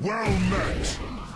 Well met!